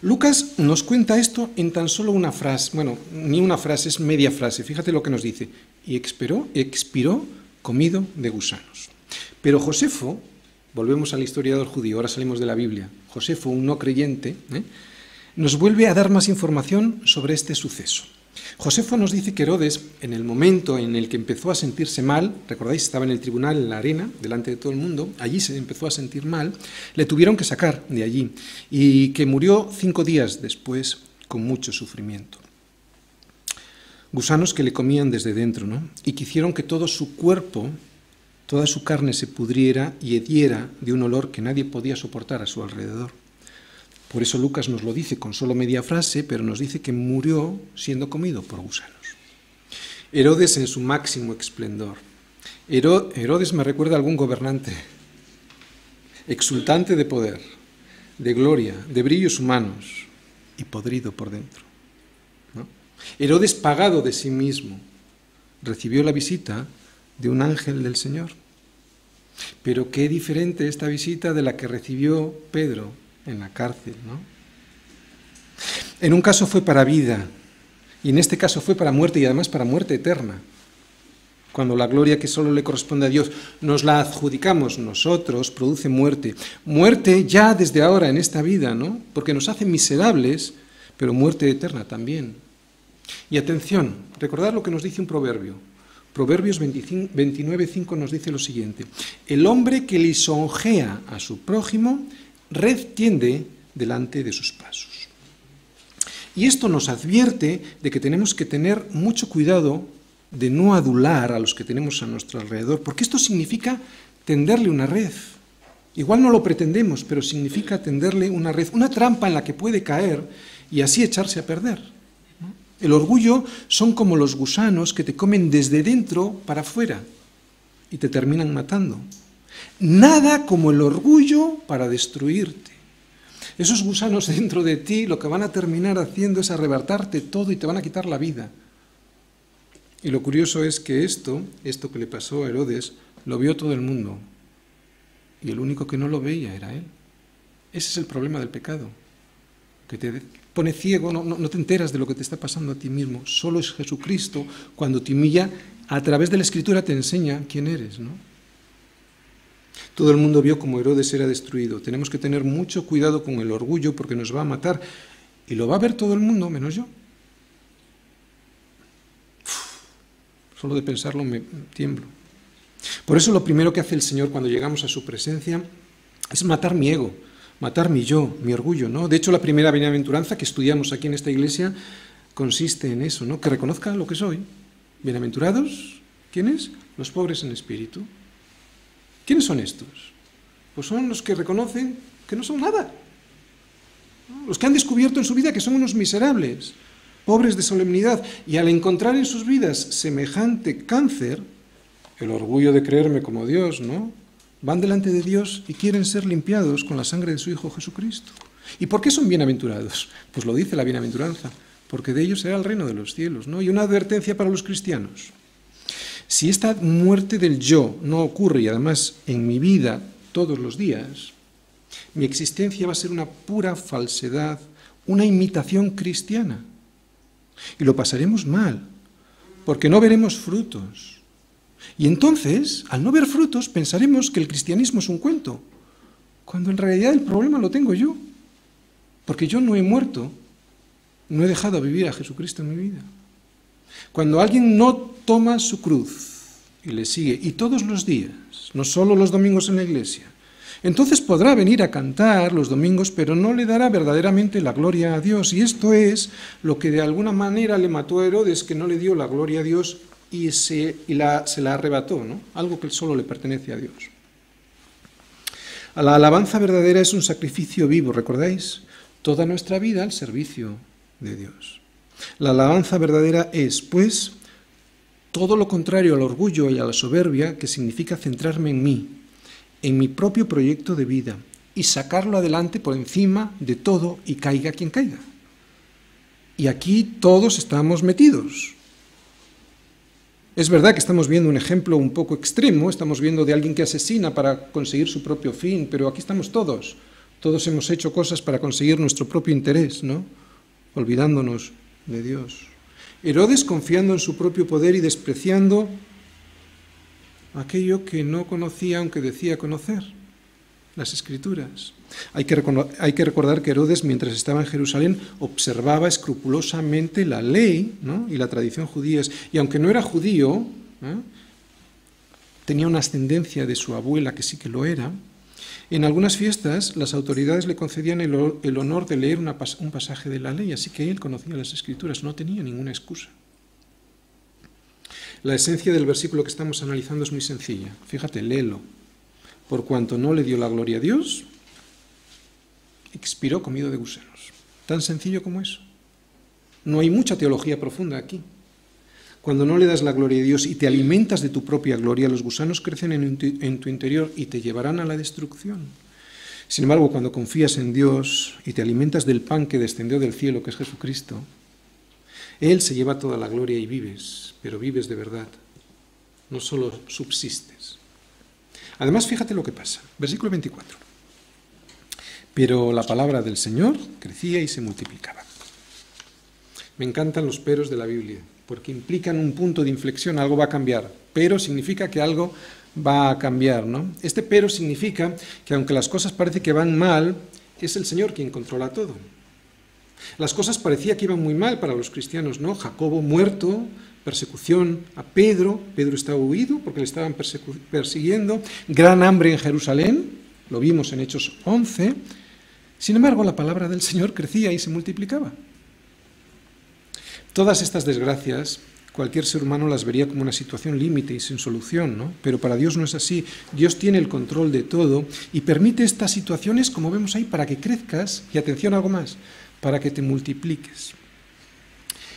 Speaker 1: Lucas nos cuenta esto en tan solo una frase, bueno, ni una frase, es media frase, fíjate lo que nos dice, y expiró, expiró comido de gusanos. Pero Josefo, volvemos al historiador judío, ahora salimos de la Biblia, Josefo, un no creyente, ¿eh? nos vuelve a dar más información sobre este suceso. Josefo nos dice que Herodes, en el momento en el que empezó a sentirse mal, recordáis, estaba en el tribunal en la arena, delante de todo el mundo, allí se empezó a sentir mal, le tuvieron que sacar de allí y que murió cinco días después con mucho sufrimiento. Gusanos que le comían desde dentro, ¿no? Y que hicieron que todo su cuerpo, toda su carne se pudriera y hediera de un olor que nadie podía soportar a su alrededor. Por eso Lucas nos lo dice con solo media frase, pero nos dice que murió siendo comido por gusanos. Herodes en su máximo esplendor. Herodes me recuerda a algún gobernante, exultante de poder, de gloria, de brillos humanos y podrido por dentro. Herodes pagado de sí mismo recibió la visita de un ángel del Señor. Pero qué diferente esta visita de la que recibió Pedro en la cárcel. ¿no? En un caso fue para vida y en este caso fue para muerte y además para muerte eterna. Cuando la gloria que solo le corresponde a Dios nos la adjudicamos nosotros, produce muerte. Muerte ya desde ahora en esta vida, ¿no? Porque nos hace miserables, pero muerte eterna también. Y atención, recordad lo que nos dice un proverbio. Proverbios 29.5 nos dice lo siguiente. El hombre que lisonjea a su prójimo red tiende delante de sus pasos. Y esto nos advierte de que tenemos que tener mucho cuidado de no adular a los que tenemos a nuestro alrededor, porque esto significa tenderle una red. Igual no lo pretendemos, pero significa tenderle una red, una trampa en la que puede caer y así echarse a perder. El orgullo son como los gusanos que te comen desde dentro para afuera y te terminan matando. Nada como el orgullo para destruirte. Esos gusanos dentro de ti lo que van a terminar haciendo es arrebatarte todo y te van a quitar la vida. Y lo curioso es que esto, esto que le pasó a Herodes, lo vio todo el mundo. Y el único que no lo veía era él. Ese es el problema del pecado, que te pone ciego, no, no, te enteras de lo que te está pasando a ti mismo. Solo es Jesucristo cuando te humilla, a través de la Escritura te enseña quién eres, ¿no? Todo el mundo vio cómo Herodes era destruido. Tenemos que tener mucho cuidado con el orgullo porque nos va a matar. Y lo va a ver todo el mundo, menos yo. Solo de pensarlo me tiemblo. Por eso lo primero que hace el Señor cuando llegamos a su presencia es matar mi ego, matar mi yo, mi orgullo, ¿no? De hecho, la primera bienaventuranza que estudiamos aquí en esta iglesia consiste en eso, ¿no? Que reconozca lo que soy. Bienaventurados, ¿quiénes? Los pobres en espíritu. ¿Quiénes son estos? Pues son los que reconocen que no son nada. Los que han descubierto en su vida que son unos miserables, pobres de solemnidad, y al encontrar en sus vidas semejante cáncer, el orgullo de creerme como Dios, ¿no? Van delante de Dios y quieren ser limpiados con la sangre de su Hijo Jesucristo. ¿Y por qué son bienaventurados? Pues lo dice la bienaventuranza, porque de ellos será el reino de los cielos, ¿no? Y una advertencia para los cristianos. Si esta muerte del yo no ocurre y además en mi vida todos los días, mi existencia va a ser una pura falsedad, una imitación cristiana. Y lo pasaremos mal, porque no veremos frutos. Y entonces, al no ver frutos, pensaremos que el cristianismo es un cuento, cuando en realidad el problema lo tengo yo, porque yo no he muerto, no he dejado vivir a Jesucristo en mi vida. Cuando alguien no toma su cruz y le sigue, y todos los días, no solo los domingos en la iglesia, entonces podrá venir a cantar los domingos, pero no le dará verdaderamente la gloria a Dios. Y esto es lo que de alguna manera le mató a Herodes, que no le dio la gloria a Dios y se, la, se la arrebató, ¿no? algo que solo le pertenece a Dios. La alabanza verdadera es un sacrificio vivo, ¿recordáis? Toda nuestra vida al servicio de Dios. La alabanza verdadera es, pues, todo lo contrario al orgullo y a la soberbia, que significa centrarme en mí, en mi propio proyecto de vida y sacarlo adelante por encima de todo y caiga quien caiga. Y aquí todos estamos metidos. Es verdad que estamos viendo un ejemplo un poco extremo, estamos viendo de alguien que asesina para conseguir su propio fin, pero aquí estamos todos. Todos hemos hecho cosas para conseguir nuestro propio interés, ¿no? Olvidándonos de Dios. Herodes confiando en su propio poder y despreciando aquello que no conocía aunque decía conocer, las escrituras. Hay que, hay que recordar que Herodes, mientras estaba en Jerusalén, observaba escrupulosamente la ley y la tradición judías, y aunque no era judío, ¿eh? tenía una ascendencia de su abuela que sí que lo era, en algunas fiestas las autoridades le concedían el, honor de leer un pasaje de la ley, así que él conocía las escrituras, no tenía ninguna excusa. La esencia del versículo que estamos analizando es muy sencilla. Fíjate, léelo. Por cuanto no le dio la gloria a Dios, expiró comido de gusanos. Tan sencillo como eso. No hay mucha teología profunda aquí. Cuando no le das la gloria a Dios y te alimentas de tu propia gloria, los gusanos crecen en tu, interior y te llevarán a la destrucción. Sin embargo, cuando confías en Dios y te alimentas del pan que descendió del cielo, que es Jesucristo, Él se lleva toda la gloria y vives, pero vives de verdad, no solo subsistes. Además, fíjate lo que pasa. Versículo 24. Pero la palabra del Señor crecía y se multiplicaba. Me encantan los peros de la Biblia porque implican un punto de inflexión, algo va a cambiar. Pero significa que algo va a cambiar, ¿no? Este pero significa que aunque las cosas parece que van mal, es el Señor quien controla todo. Las cosas parecía que iban muy mal para los cristianos, ¿no? Jacobo muerto, persecución a Pedro, Pedro estaba huido porque le estaban persiguiendo, gran hambre en Jerusalén, lo vimos en Hechos 11. Sin embargo, la palabra del Señor crecía y se multiplicaba. Todas estas desgracias, cualquier ser humano las vería como una situación límite y sin solución, ¿no? Pero para Dios no es así. Dios tiene el control de todo y permite estas situaciones, como vemos ahí, para que crezcas, y atención, algo más, para que te multipliques.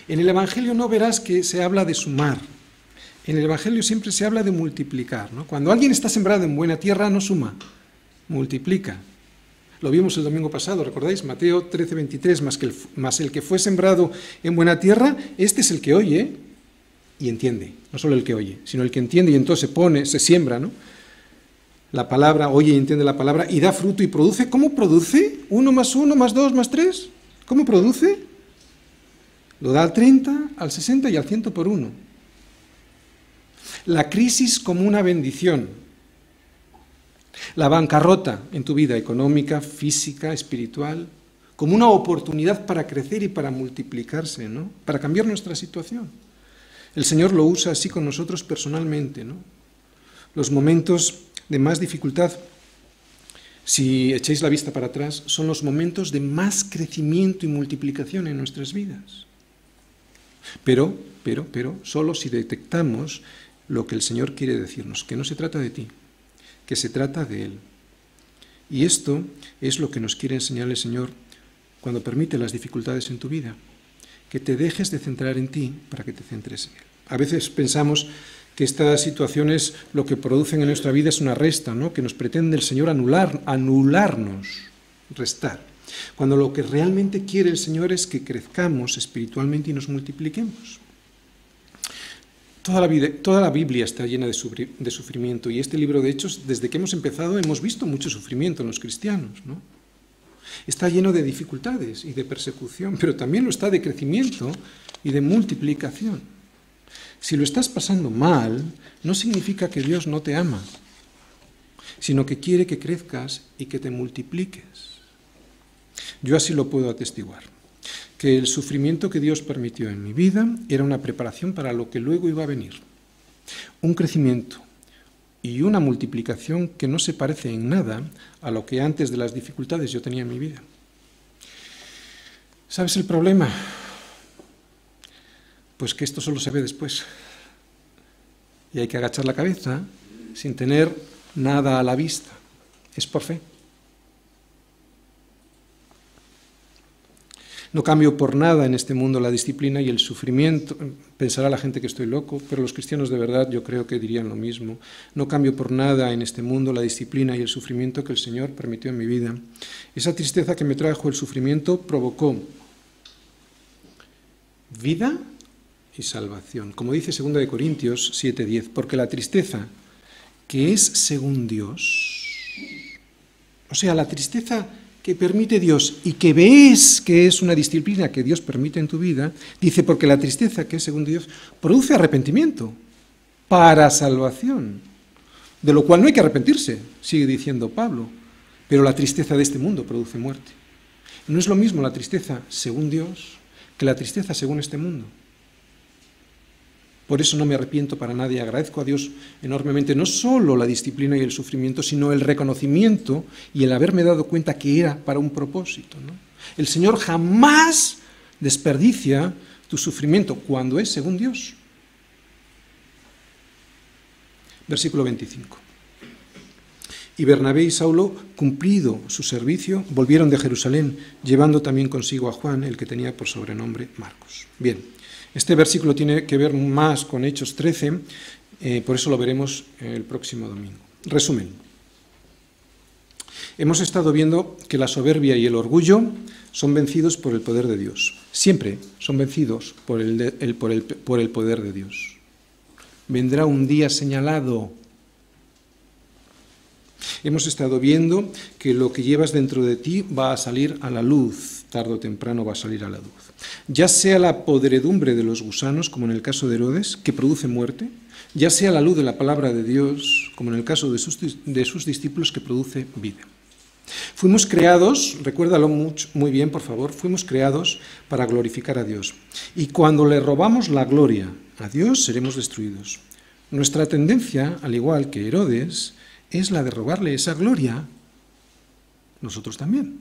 Speaker 1: En el Evangelio no verás que se habla de sumar. En el Evangelio siempre se habla de multiplicar. ¿no? Cuando alguien está sembrado en buena tierra, no suma, multiplica. Lo vimos el domingo pasado, ¿recordáis? Mateo 13, 23, más, el, más el que fue sembrado en buena tierra, este es el que oye y entiende. No solo el que oye, sino el que entiende y entonces pone, se siembra, ¿no? La palabra, oye y entiende la palabra y da fruto y produce. ¿Cómo produce? ¿Uno más uno, más dos, más tres? ¿Cómo produce? Lo da al 30, al 60 y al 100 por uno. La crisis como una bendición. La bancarrota en tu vida económica, física, espiritual, como una oportunidad para crecer y para multiplicarse, ¿no? Para cambiar nuestra situación. El Señor lo usa así con nosotros personalmente, ¿no? Los momentos de más dificultad si echéis la vista para atrás, son los momentos de más crecimiento y multiplicación en nuestras vidas. Pero, pero, pero, solo si detectamos lo que el Señor quiere decirnos, que no se trata de ti, que se trata de Él. Y esto es lo que nos quiere enseñar el Señor cuando permite las dificultades en tu vida, que te dejes de centrar en ti para que te centres en Él. A veces pensamos que estas situaciones lo que producen en nuestra vida es una resta, ¿no? que nos pretende el Señor anular, anularnos, restar. Cuando lo que realmente quiere el Señor es que crezcamos espiritualmente y nos multipliquemos. Toda la, Biblia está llena de, sufrimiento y este libro de Hechos, desde que hemos empezado, hemos visto mucho sufrimiento en los cristianos. ¿no? Está lleno de dificultades y de persecución, pero también lo está de crecimiento y de multiplicación. Si lo estás pasando mal, no significa que Dios no te ama, sino que quiere que crezcas y que te multipliques. Yo así lo puedo atestiguar, que el sufrimiento que Dios permitió en mi vida era una preparación para lo que luego iba a venir. Un crecimiento y una multiplicación que no se parece en nada a lo que antes de las dificultades yo tenía en mi vida. ¿Sabes el problema? Pues que esto solo se ve después. Y hay que agachar la cabeza sin tener nada a la vista. Es por fe. No cambio por nada en este mundo la disciplina y el sufrimiento. Pensará la gente que estoy loco, pero los cristianos de verdad yo creo que dirían lo mismo. No cambio por nada en este mundo la disciplina y el sufrimiento que el Señor permitió en mi vida. Esa tristeza que me trajo el sufrimiento provocó vida y salvación. Como dice 2 de Corintios 7:10, porque la tristeza que es según Dios, o sea, la tristeza que permite Dios y que ves que es una disciplina que Dios permite en tu vida, dice, porque la tristeza que es según Dios produce arrepentimiento para salvación, de lo cual no hay que arrepentirse, sigue diciendo Pablo, pero la tristeza de este mundo produce muerte. No es lo mismo la tristeza según Dios que la tristeza según este mundo. Por eso no me arrepiento para nadie, agradezco a Dios enormemente no solo la disciplina y el sufrimiento, sino el reconocimiento y el haberme dado cuenta que era para un propósito. El Señor jamás desperdicia tu sufrimiento cuando es según Dios. Versículo 25. Y Bernabé y Saulo, cumplido su servicio, volvieron de Jerusalén, llevando también consigo a Juan, el que tenía por sobrenombre Marcos. Bien, este versículo tiene que ver más con Hechos 13, eh, por eso lo veremos el próximo domingo. Resumen. Hemos estado viendo que la soberbia y el orgullo son vencidos por el poder de Dios. Siempre son vencidos por el, por el, por el poder de Dios. Vendrá un día señalado. Hemos estado viendo que lo que llevas dentro de ti va a salir a la luz, tarde o temprano va a salir a la luz ya sea la podredumbre de los gusanos, como en el caso de Herodes, que produce muerte, ya sea la luz de la palabra de Dios, como en el caso de sus, de sus discípulos, que produce vida. Fuimos creados, recuérdalo muy bien por favor, fuimos creados para glorificar a Dios. Y cuando le robamos la gloria a Dios, seremos destruidos. Nuestra tendencia, al igual que Herodes, es la de robarle esa gloria nosotros también.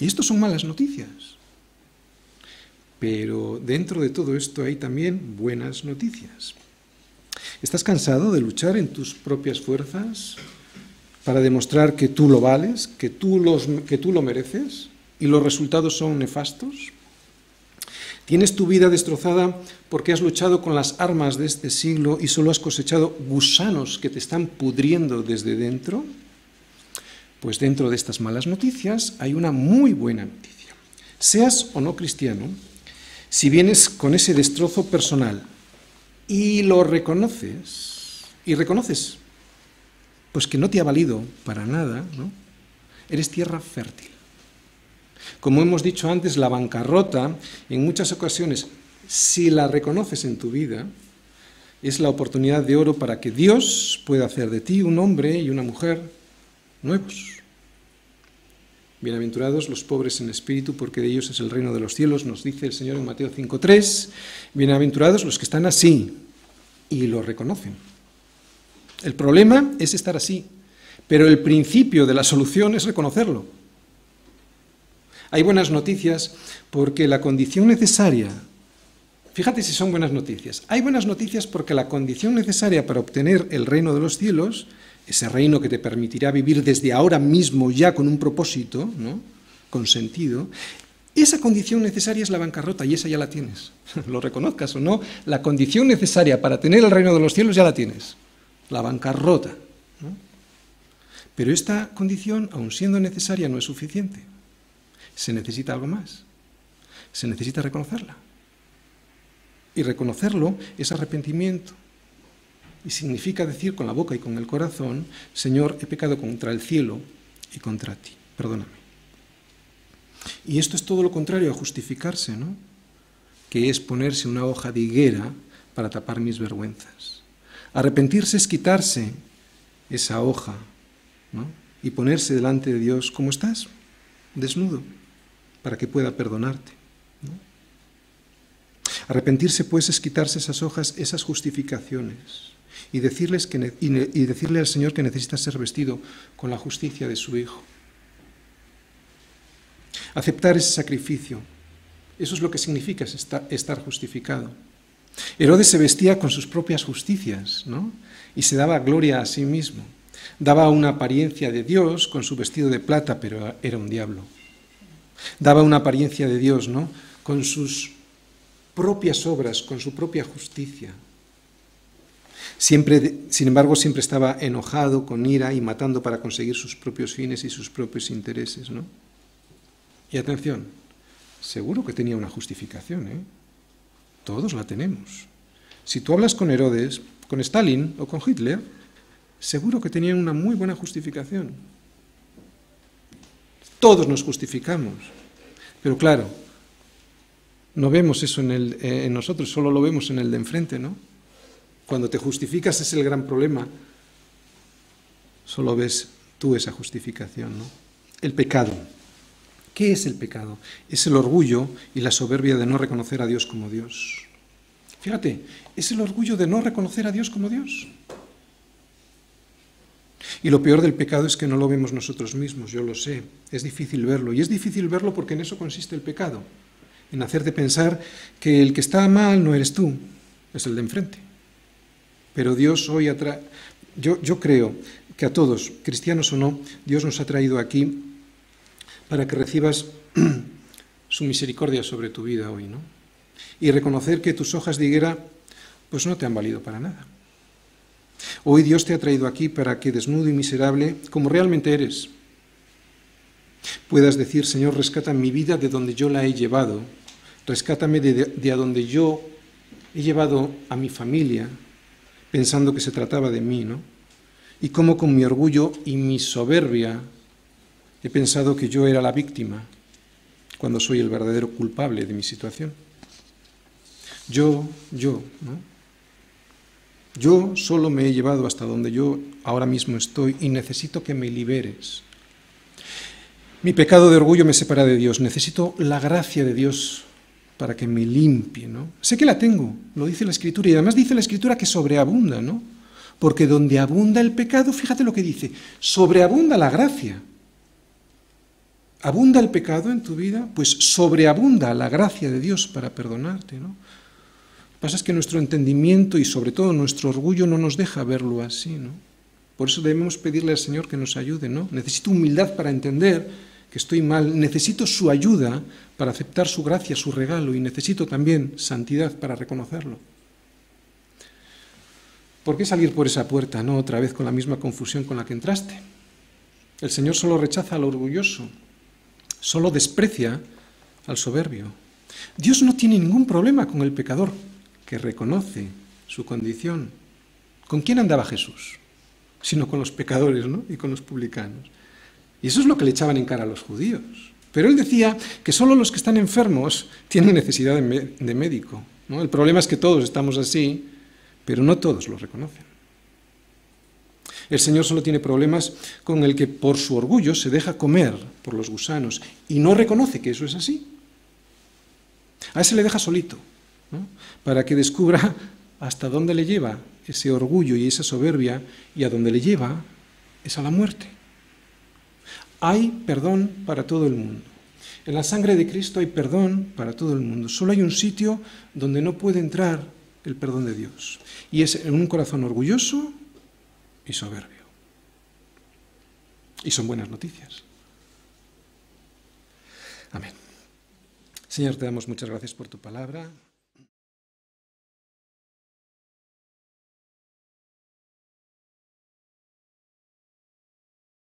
Speaker 1: Y esto son malas noticias. Pero dentro de todo esto hay también buenas noticias. ¿Estás cansado de luchar en tus propias fuerzas para demostrar que tú lo vales, que tú, los, que tú lo mereces y los resultados son nefastos? ¿Tienes tu vida destrozada porque has luchado con las armas de este siglo y solo has cosechado gusanos que te están pudriendo desde dentro? Pues dentro de estas malas noticias hay una muy buena noticia. Seas o no cristiano, si vienes con ese destrozo personal y lo reconoces, y reconoces, pues que no te ha valido para nada, ¿no? Eres tierra fértil. Como hemos dicho antes, la bancarrota, en muchas ocasiones, si la reconoces en tu vida, es la oportunidad de oro para que Dios pueda hacer de ti un hombre y una mujer nuevos. Bienaventurados los pobres en espíritu, porque de ellos es el reino de los cielos, nos dice el Señor en Mateo 5.3. Bienaventurados los que están así y lo reconocen. El problema es estar así, pero el principio de la solución es reconocerlo. Hay buenas noticias porque la condición necesaria, fíjate si son buenas noticias, hay buenas noticias porque la condición necesaria para obtener el reino de los cielos, ese reino que te permitirá vivir desde ahora mismo ya con un propósito, ¿no? con sentido, esa condición necesaria es la bancarrota y esa ya la tienes. Lo reconozcas o no, la condición necesaria para tener el reino de los cielos ya la tienes. La bancarrota. Pero esta condición, aun siendo necesaria, no es suficiente se necesita algo más. Se necesita reconocerla. Y reconocerlo es arrepentimiento. Y significa decir con la boca y con el corazón, Señor, he pecado contra el cielo y contra ti. Perdóname. Y esto es todo lo contrario a justificarse, ¿no? Que es ponerse una hoja de higuera para tapar mis vergüenzas. Arrepentirse es quitarse esa hoja, ¿no? Y ponerse delante de Dios, ¿cómo estás? Desnudo para que pueda perdonarte. Arrepentirse, pues, es quitarse esas hojas, esas justificaciones, y, decirles que, y, decirle al Señor que necesita ser vestido con la justicia de su Hijo. Aceptar ese sacrificio, eso es lo que significa estar justificado. Herodes se vestía con sus propias justicias, ¿no? Y se daba gloria a sí mismo. Daba una apariencia de Dios con su vestido de plata, pero era un diablo. Daba una apariencia de Dios, ¿no? Con sus propias obras, con su propia justicia. Siempre, sin embargo, siempre estaba enojado, con ira y matando para conseguir sus propios fines y sus propios intereses, ¿no? Y atención, seguro que tenía una justificación, ¿eh? Todos la tenemos. Si tú hablas con Herodes, con Stalin o con Hitler, seguro que tenían una muy buena justificación. Todos nos justificamos. Pero claro, no vemos eso en, el, eh, en nosotros, solo lo vemos en el de enfrente, ¿no? Cuando te justificas es el gran problema. Solo ves tú esa justificación, ¿no? El pecado. ¿Qué es el pecado? Es el orgullo y la soberbia de no reconocer a Dios como Dios. Fíjate, es el orgullo de no reconocer a Dios como Dios. Y lo peor del pecado es que no lo vemos nosotros mismos, yo lo sé, es difícil verlo. Y es difícil verlo porque en eso consiste el pecado, en hacerte pensar que el que está mal no eres tú, es el de enfrente. Pero Dios hoy atrae, yo, yo creo que a todos, cristianos o no, Dios nos ha traído aquí para que recibas su misericordia sobre tu vida hoy, ¿no? Y reconocer que tus hojas de higuera pues no te han valido para nada. Hoy Dios te ha traído aquí para que desnudo y miserable, como realmente eres, puedas decir, Señor, rescata mi vida de donde yo la he llevado, rescátame de, de, a donde yo he llevado a mi familia, pensando que se trataba de mí, ¿no? Y cómo con mi orgullo y mi soberbia he pensado que yo era la víctima, cuando soy el verdadero culpable de mi situación. Yo, yo, ¿no? Yo solo me he llevado hasta donde yo ahora mismo estoy y necesito que me liberes. Mi pecado de orgullo me separa de Dios. Necesito la gracia de Dios para que me limpie, ¿no? Sé que la tengo, lo dice la Escritura, y además dice la Escritura que sobreabunda, ¿no? Porque donde abunda el pecado, fíjate lo que dice, sobreabunda la gracia. ¿Abunda el pecado en tu vida? Pues sobreabunda la gracia de Dios para perdonarte, ¿no? Pasa es que nuestro entendimiento y sobre todo nuestro orgullo no nos deja verlo así, ¿no? Por eso debemos pedirle al Señor que nos ayude, ¿no? Necesito humildad para entender que estoy mal, necesito su ayuda para aceptar su gracia, su regalo, y necesito también santidad para reconocerlo. ¿Por qué salir por esa puerta, no otra vez con la misma confusión con la que entraste? El Señor solo rechaza al orgulloso, solo desprecia al soberbio. Dios no tiene ningún problema con el pecador que reconoce su condición. ¿Con quién andaba Jesús? Sino con los pecadores ¿no? y con los publicanos. Y eso es lo que le echaban en cara a los judíos. Pero él decía que solo los que están enfermos tienen necesidad de, médico. El problema es que todos estamos así pero no todos lo reconocen. El Señor solo tiene problemas con el que por su orgullo se deja comer por los gusanos y no reconoce que eso es así. A ese le deja solito, para que descubra hasta dónde le lleva ese orgullo y esa soberbia y a dónde le lleva es a la muerte. Hay perdón para todo el mundo. En la sangre de Cristo hay perdón para todo el mundo. Solo hay un sitio donde no puede entrar el perdón de Dios. Y es en un corazón orgulloso y soberbio. Y son buenas noticias. Amén. Señor, te damos muchas gracias por tu palabra.